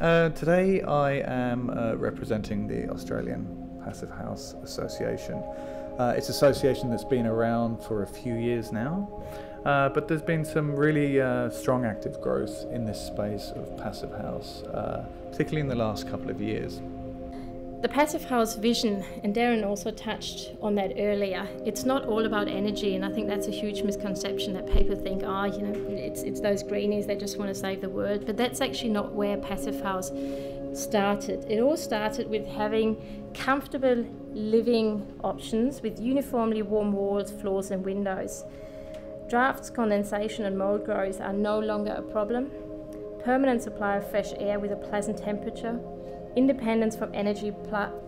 Uh, today I am uh, representing the Australian Passive House Association. Uh, it's an association that's been around for a few years now, uh, but there's been some really uh, strong active growth in this space of Passive House, uh, particularly in the last couple of years. The passive house vision, and Darren also touched on that earlier, it's not all about energy, and I think that's a huge misconception that people think, ah, oh, you know, it's, it's those greenies, they just want to save the world. But that's actually not where passive house started. It all started with having comfortable living options with uniformly warm walls, floors, and windows. Drafts, condensation, and mold growth are no longer a problem. Permanent supply of fresh air with a pleasant temperature independence from energy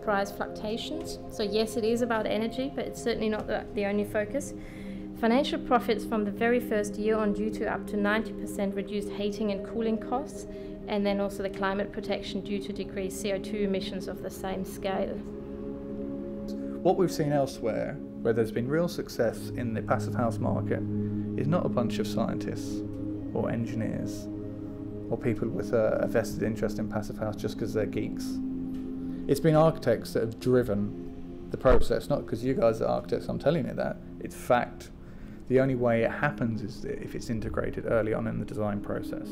price fluctuations. So, yes, it is about energy, but it's certainly not the, the only focus. Financial profits from the very first year on due to up to 90% reduced heating and cooling costs, and then also the climate protection due to decreased CO2 emissions of the same scale. What we've seen elsewhere, where there's been real success in the passive house market, is not a bunch of scientists or engineers or people with a, a vested interest in Passive House just because they're geeks. It's been architects that have driven the process, not because you guys are architects, I'm telling you that. It's fact. The only way it happens is if it's integrated early on in the design process.